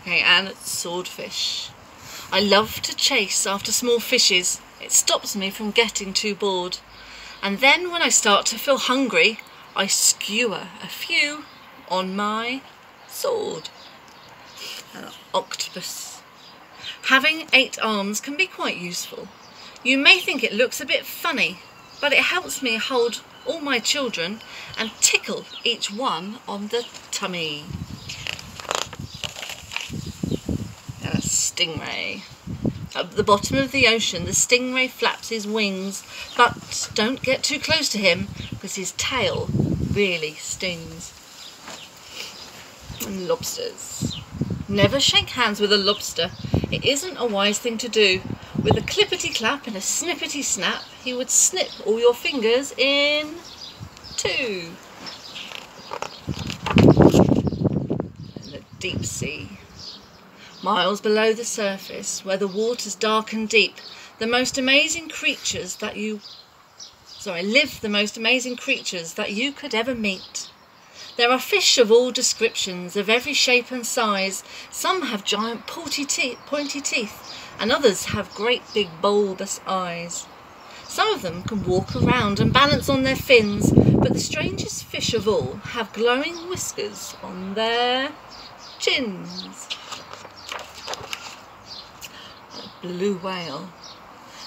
Okay, and swordfish. I love to chase after small fishes. It stops me from getting too bored. And then when I start to feel hungry, I skewer a few on my sword. Octopus. Having eight arms can be quite useful. You may think it looks a bit funny, but it helps me hold all my children and tickle each one on the tummy. A stingray. At the bottom of the ocean, the stingray flaps his wings, but don't get too close to him because his tail really stings. And lobsters. Never shake hands with a lobster. It isn't a wise thing to do. With a clippity clap and a snippety snap, he would snip all your fingers in two. In the deep sea. Miles below the surface, where the water's dark and deep, the most amazing creatures that you sorry, live the most amazing creatures that you could ever meet. There are fish of all descriptions, of every shape and size. Some have giant pointy teeth, pointy teeth and others have great big bulbous eyes. Some of them can walk around and balance on their fins, but the strangest fish of all have glowing whiskers on their chins. Blue whale.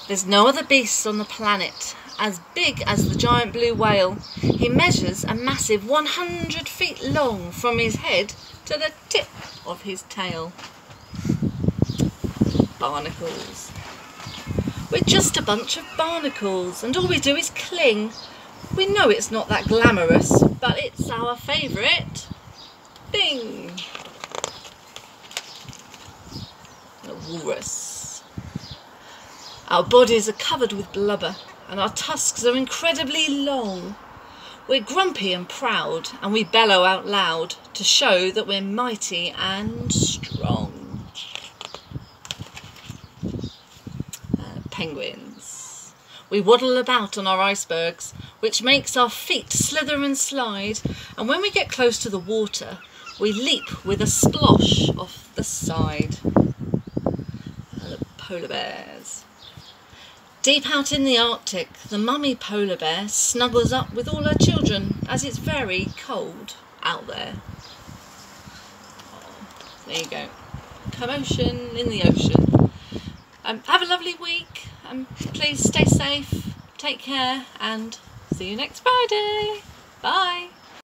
There's no other beast on the planet as big as the giant blue whale. He measures a massive 100 feet long from his head to the tip of his tail barnacles. We're just a bunch of barnacles and all we do is cling. We know it's not that glamorous, but it's our favourite thing. A walrus. Our bodies are covered with blubber and our tusks are incredibly long. We're grumpy and proud and we bellow out loud to show that we're mighty and strong. Uh, penguins. We waddle about on our icebergs, which makes our feet slither and slide, and when we get close to the water, we leap with a splosh off the side. Uh, the polar bears. Deep out in the Arctic, the mummy polar bear snuggles up with all her children as it's very cold out there. Oh, there you go. Commotion in the ocean. Um, have a lovely week and please stay safe, take care, and see you next Friday. Bye.